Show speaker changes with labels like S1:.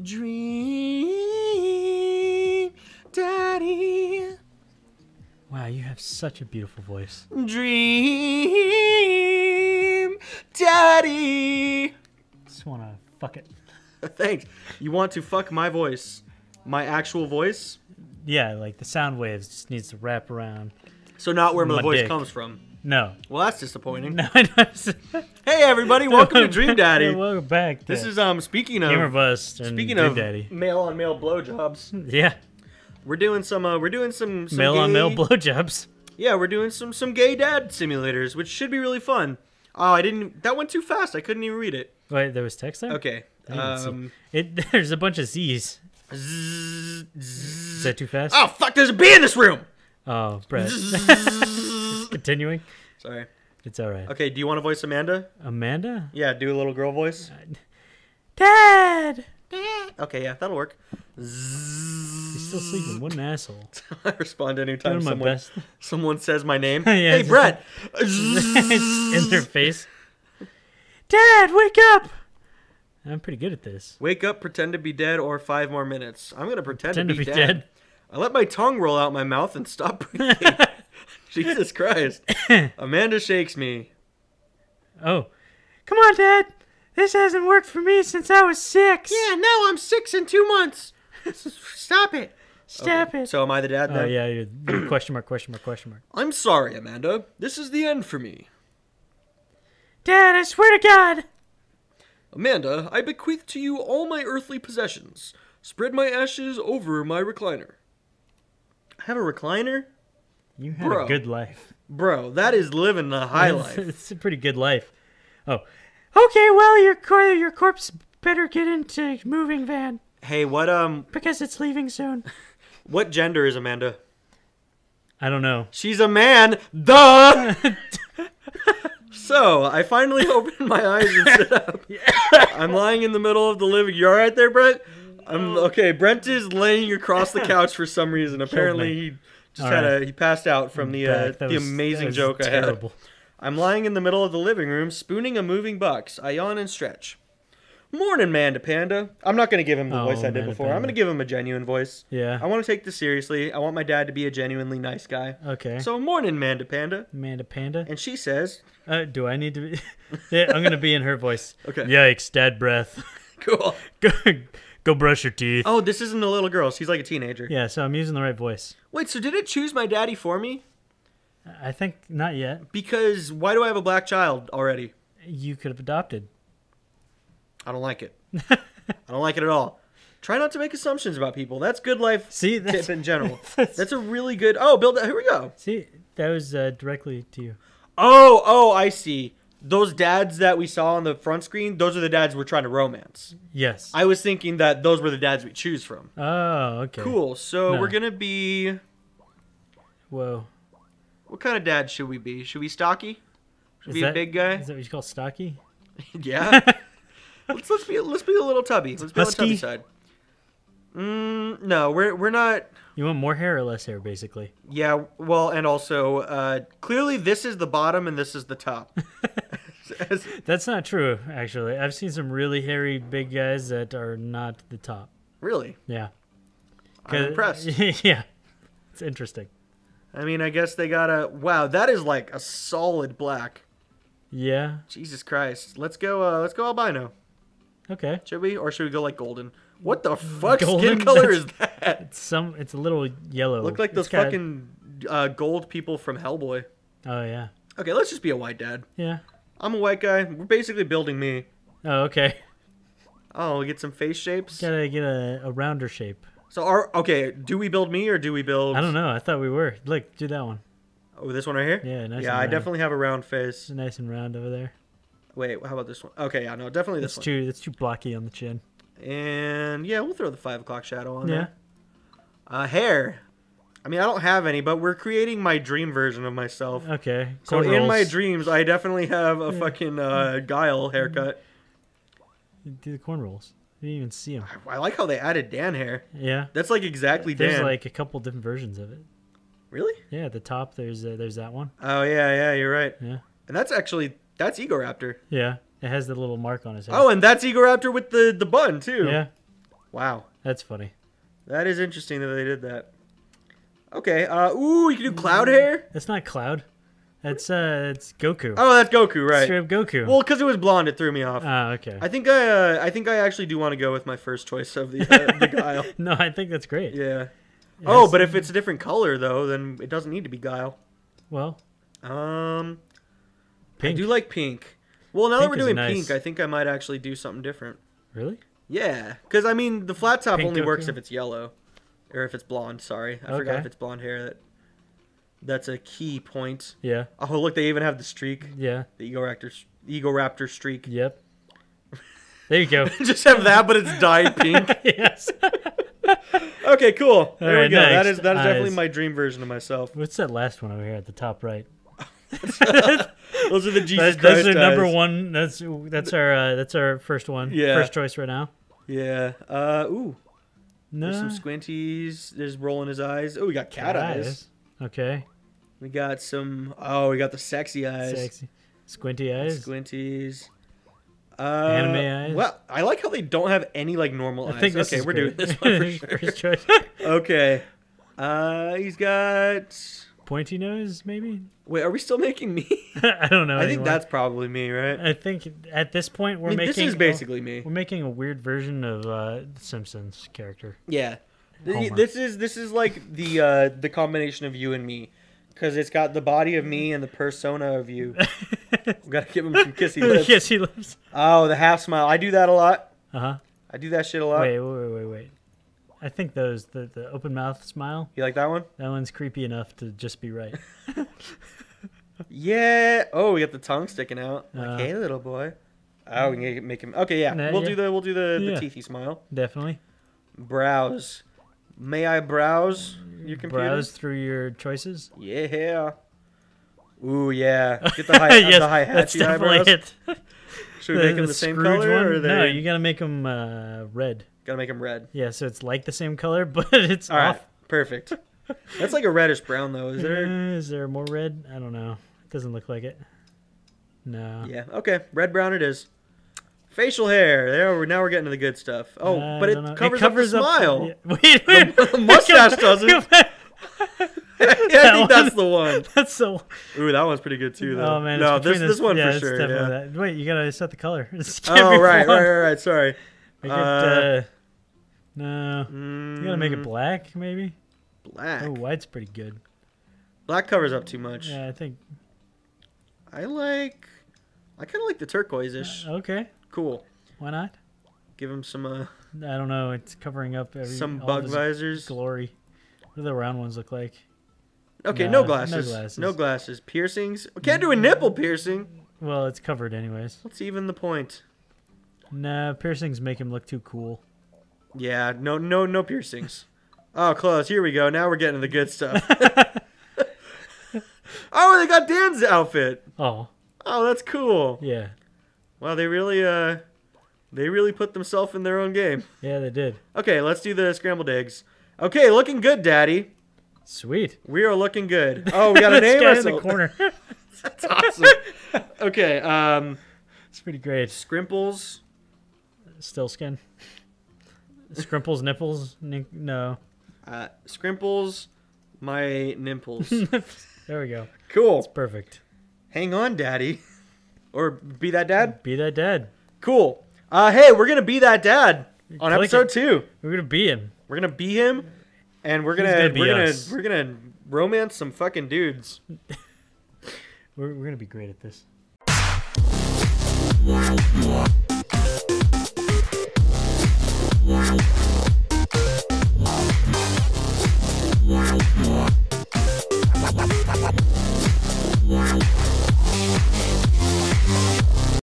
S1: Dream Daddy.
S2: Wow, you have such a beautiful voice.
S1: Dream Daddy.
S2: Just wanna fuck it.
S1: Thanks. You want to fuck my voice? My actual voice?
S2: Yeah, like the sound waves just needs to wrap around.
S1: So not where my,
S2: My
S1: voice
S2: dick.
S1: comes from.
S2: No.
S1: Well, that's disappointing.
S2: No.
S1: Hey everybody, welcome to Dream Daddy.
S2: welcome back.
S1: This is um speaking of
S2: Game or Bust and
S1: speaking
S2: Dream
S1: of
S2: Daddy.
S1: male on male blowjobs.
S2: Yeah,
S1: We're doing some uh we're doing some, some
S2: male on male
S1: gay-
S2: blowjobs.
S1: Yeah, we're doing some some gay dad simulators, which should be really fun. Oh, I didn't. That went too fast. I couldn't even read it.
S2: Wait, there was text there.
S1: Okay.
S2: I didn't see.
S1: Um,
S2: It there's a bunch of Z's.
S1: zzz,
S2: Is
S1: zzz.
S2: that too fast?
S1: Oh fuck! There's a bee in this room.
S2: Oh, Brett.
S1: Zzz.
S2: Continuing.
S1: Sorry.
S2: It's all right.
S1: Okay. Do you want to voice Amanda?
S2: Amanda.
S1: Yeah. Do a little girl voice.
S2: Uh, Dad.
S1: Okay. Yeah, that'll work.
S2: He's still sleeping. What an asshole.
S1: I respond anytime
S2: Doing my
S1: someone
S2: best.
S1: someone says my name.
S2: Yeah,
S1: hey, Brett.
S2: it's in their face. Dad, wake up! I'm pretty good at this.
S1: Wake up, pretend to be dead, or five more minutes. I'm gonna pretend,
S2: Pretend
S1: to,
S2: to
S1: be,
S2: be
S1: dead.
S2: dead.
S1: I let my tongue roll out my mouth and stop breathing. Jesus Christ. Amanda shakes me.
S2: Oh, come on, Dad. This hasn't worked for me since I was six.
S1: Yeah, now I'm six in two months. Stop it.
S2: Stop
S1: Okay,
S2: it.
S1: So am I the dad
S2: oh yeah, you're, you're question mark, question mark, question mark.
S1: I'm sorry, Amanda. This is the end for me.
S2: Dad, I swear to God.
S1: Amanda, I bequeath to you all my earthly possessions. Spread my ashes over my recliner. I have a recliner?
S2: You had
S1: Bro.
S2: a good life.
S1: Bro, that is living the high
S2: It's-
S1: life.
S2: It's a pretty good life. Oh, okay. Well, your cor- your corpse better get into moving van
S1: Hey, what um
S2: because it's leaving soon.
S1: what gender is Amanda?
S2: I don't know.
S1: She's a man. Duh. so I finally opened my eyes and sit up. I'm lying in the middle of the living. You all right there, Brent? I'm okay. Brent is laying across the couch for some reason. Apparently, he just
S2: All
S1: had
S2: right.
S1: a he passed out from the uh, the
S2: was-
S1: amazing joke I had.
S2: terrible.
S1: I'm lying in the middle of the living room, spooning a moving box. I yawn and stretch. Morning, Manda Panda. I'm not gonna give him the
S2: Oh,
S1: voice I did
S2: Manda
S1: before. I'm gonna give him a genuine voice.
S2: Yeah.
S1: I want to take this seriously. I want my dad to be a genuinely nice guy.
S2: Okay.
S1: So, morning, Manda Panda.
S2: Amanda Panda.
S1: And she says,
S2: Uh, do I need to be? yeah, I'm gonna be in her voice.
S1: Okay.
S2: Yikes! Dad breath.
S1: cool.
S2: go, go brush your teeth.
S1: Oh, this isn't a little girl. She's like a teenager.
S2: Yeah. So I'm using the right voice.
S1: Wait, so did it choose my daddy for me?
S2: I think not yet.
S1: Because why do I have a black child already?
S2: You could have adopted.
S1: I don't like it. I don't like it at all. Try not to make assumptions about people. That's good life
S2: See,
S1: tip in general.
S2: that's-
S1: That's a really good. Oh, build that. Here we go.
S2: see, that was uh, directly to you.
S1: Oh, oh, I see. Those dads that we saw on the front screen, those are the dads we're trying to romance.
S2: Yes.
S1: I was thinking that those were the dads we choose from.
S2: oh, okay.
S1: Cool. So
S2: No.
S1: we're gonna be.
S2: Whoa.
S1: What kind of dad should we be? Should we stocky? Should
S2: Is
S1: we
S2: that,
S1: a big guy?
S2: Is that what you call stocky?
S1: yeah. let's let's be let's be a little tubby. Let's be on the tubby side. Mm, no, we're we're not.
S2: You want more hair or less hair, basically?
S1: Yeah. Well, and also, uh, clearly this is the bottom and this is the top.
S2: That's not true, actually. I've seen some really hairy big guys that are not the top.
S1: really,
S2: Yeah.
S1: I'm impressed.
S2: yeah. It's interesting.
S1: I mean, I guess they got a wow. That is like a solid black.
S2: Yeah.
S1: Jesus Christ. Let's go. Uh, let's go albino.
S2: Okay.
S1: Should we, or should we go like golden? What the fuck
S2: Golden?
S1: skin color
S2: That's-
S1: is that?
S2: It's some. It's a little yellow.
S1: Look like those fucking uh, gold people from Hellboy.
S2: Oh yeah.
S1: Okay, let's just be a white dad.
S2: Yeah.
S1: I'm a white guy. We're basically building me.
S2: Oh okay.
S1: Oh, we get some face shapes.
S2: Gotta get a, a rounder shape.
S1: So, our okay, do we build me or do we build?
S2: I don't know. I thought we were. Look, do that one.
S1: Oh, this one right here.
S2: Yeah, nice.
S1: yeah, I
S2: round.
S1: definitely have a round face.
S2: It's nice and round over there.
S1: Wait, how about this one? Okay, yeah, no, definitely this
S2: It's
S1: one.
S2: too. It's too blocky on the chin.
S1: And yeah, we'll throw the five o'clock shadow on
S2: Yeah.
S1: there. Uh, hair. I mean, I don't have any, but we're creating my dream version of myself.
S2: Okay.
S1: So in my dreams, I definitely have a fucking uh, guile haircut.
S2: do the cornrows. You didn't even see them.
S1: I like how they added Dan hair.
S2: Yeah.
S1: That's like exactly
S2: There's
S1: Dan.
S2: like a couple different versions of it.
S1: really?
S2: Yeah, at the top there's uh, there's that one.
S1: Oh yeah, yeah, you're right.
S2: Yeah.
S1: And that's actually that's Egoraptor.
S2: Yeah. It has the little mark on his head.
S1: Oh, and that's Egoraptor with the the bun too.
S2: yeah.
S1: Wow.
S2: That's funny.
S1: That is interesting that they did that. Okay. Uh, ooh, you can do cloud hair.
S2: That's not Cloud. That's uh, it's Goku.
S1: Oh, that's Goku, right?
S2: Straight up Goku.
S1: Well, because it was blonde, it threw me off.
S2: Ah, okay.
S1: I think I, uh, I think I actually do want to go with my first choice of the uh, the Guile.
S2: no, I think that's great.
S1: Yeah.
S2: It
S1: Oh, but if it's a different color though, then it doesn't need to be Guile.
S2: well,
S1: Um,
S2: pink.
S1: I do like pink. Well, now that we're doing
S2: nice.
S1: pink, I think I might actually do something different.
S2: really?
S1: Yeah, because I mean, the flat top
S2: Pink
S1: only works if it's yellow, or if it's blonde. Sorry, I forgot if it's blonde hair. That that's a key point.
S2: Yeah.
S1: Oh, look, they even have the streak,
S2: Yeah.
S1: the Egoraptor, Ego Raptor streak.
S2: Yep. There you go.
S1: Just have that, but it's dyed pink.
S2: yes.
S1: Okay, cool. There we go.
S2: Next.
S1: is that is definitely my dream version of myself.
S2: What's that last one over here at the top right?
S1: Those are the Jesus
S2: That's,
S1: Christ
S2: that's our number
S1: eyes.
S2: one. That's that's our uh, that's our first one.
S1: Yeah.
S2: First choice right now.
S1: Yeah. Uh. Ooh.
S2: No.
S1: There's some squinties. There's rolling his eyes. Oh, we got cat, eyes.
S2: Okay.
S1: We got some. Oh, we got the sexy eyes.
S2: Sexy. Squinty eyes.
S1: Squinties. Uh,
S2: Anime eyes?
S1: Well, I like how they don't have any like normal
S2: I
S1: eyes.
S2: think
S1: okay, we're
S2: great.
S1: doing this one for sure. Okay. Uh, he's got.
S2: Pointy nose, maybe.
S1: Wait, are we still making me?
S2: I don't know.
S1: I think that's probably me, right?
S2: I think at this point we're
S1: I mean,
S2: making.
S1: this is basically me.
S2: We're making a weird version of uh, Simpsons character.
S1: Yeah.
S2: Homer.
S1: This is this is like the uh the combination of you and me, because it's got the body of me and the persona of you. we gotta give him some kissy lips.
S2: he lives.
S1: Oh, the half smile. I do that a lot.
S2: Uh huh.
S1: I do that shit a lot.
S2: Wait, wait, wait, wait. I think those the the open mouth smile.
S1: You like that one?
S2: That one's creepy enough to just be right.
S1: Yeah. Oh, we got the tongue sticking out. Like,
S2: Uh,
S1: hey, little boy. Oh, we can make him. Okay, yeah.
S2: Nah,
S1: we'll
S2: yeah.
S1: do the we'll do the,
S2: Yeah.
S1: the teethy smile.
S2: Definitely.
S1: Browse. May I browse your computer?
S2: Browse through your choices.
S1: Yeah. Ooh, yeah. Get the high
S2: yes,
S1: the high
S2: that's
S1: hatchy
S2: definitely
S1: eyebrows.
S2: it.
S1: Should we make them the same
S2: Scrooge
S1: color, or they
S2: No, you gotta make them uh, red.
S1: gotta make them red?
S2: Yeah, so it's like the same color, but it's
S1: All right,
S2: off.
S1: perfect. That's like a reddish brown though. Is there?
S2: Uh, is there more red? I don't know. It doesn't look like it. No.
S1: Yeah. Okay. Red brown it is. Facial hair. There. We're, now we're getting to the good stuff. Oh,
S2: I
S1: but it
S2: don't know.
S1: covers, up the smile.
S2: yeah. Wait, wait.
S1: The mustache doesn't. yeah, I think that's the one.
S2: That's so.
S1: Ooh, that one's pretty good too, though.
S2: Oh man.
S1: no, this this one
S2: yeah,
S1: for sure.
S2: definitely
S1: Yeah.
S2: that. Wait, you gotta set the color.
S1: Oh right, right, right, right. Sorry.
S2: Make
S1: Uh,
S2: it, uh, no. You gotta make it
S1: Mm,
S2: black, maybe.
S1: black.
S2: Oh, white's pretty good.
S1: Black covers up too much.
S2: Yeah, I think.
S1: I like. I kind of like the turquoise-ish.
S2: Okay,
S1: Cool.
S2: why not?
S1: Give him some uh,
S2: I don't know. It's covering up every
S1: some bug visors.
S2: glory. What do the round ones look like?
S1: Okay,
S2: No,
S1: no
S2: no
S1: glasses.
S2: glasses.
S1: No glasses. Piercings. We can't do a nipple piercing.
S2: Well, it's covered anyways.
S1: What's even the point?
S2: Nah, piercings make him look too cool.
S1: Yeah, no, no, no piercings. Oh, close. Here we go. Now we're getting to the good stuff. oh, they got Dan's outfit.
S2: Oh,
S1: Oh, that's cool.
S2: yeah.
S1: Wow, they really, uh, they really put themselves in their own game.
S2: Yeah, they did.
S1: Okay, let's do the scrambled eggs. Okay, looking good, Daddy.
S2: Sweet.
S1: We are looking good. Oh, we got a name
S2: in the corner.
S1: That's awesome. okay, um,
S2: it's pretty great.
S1: Scrimples.
S2: Still skin. Scrimples nipples. Ni- no.
S1: Uh, scrimples, my nipples.
S2: there we go.
S1: cool.
S2: It's perfect.
S1: Hang on, Daddy. Or be that dad.
S2: Be that dad.
S1: Cool. Uh, hey, we're gonna be that dad on
S2: Click
S1: episode
S2: it.
S1: two.
S2: We're gonna be him.
S1: We're gonna be him, and we're gonna,
S2: gonna
S1: we're gonna
S2: us.
S1: we're gonna romance some fucking dudes.
S2: We're, we're gonna be great at this.